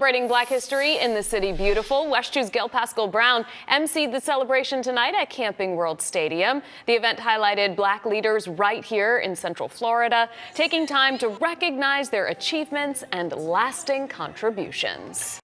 Celebrating Black History in the City Beautiful, WESH 2's Gail Paschall-Brown emceed the celebration tonight at Camping World Stadium. The event highlighted black leaders right here in Central Florida, taking time to recognize their achievements and lasting contributions.